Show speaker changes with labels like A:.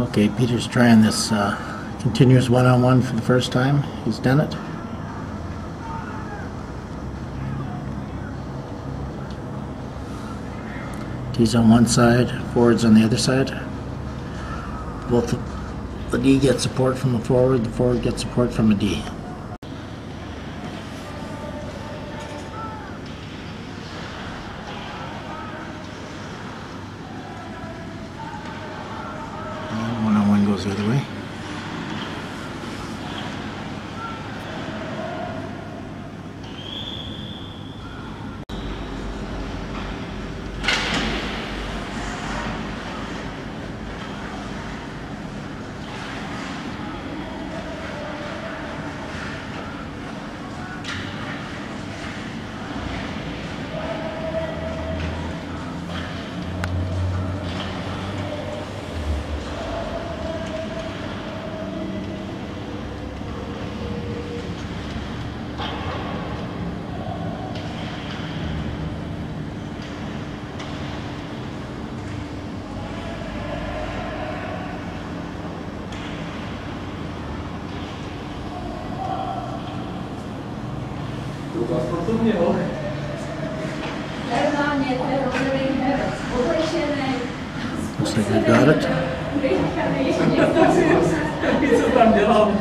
A: Okay, Peter's trying this uh, continuous one-on-one for the first time. He's done it. D's on one side, forward's on the other side. Both the D gets support from the forward, the forward gets support from a D. And One-on-one goes the other way. Rozuměl. Poslední
B: dárek. Co tam dělal?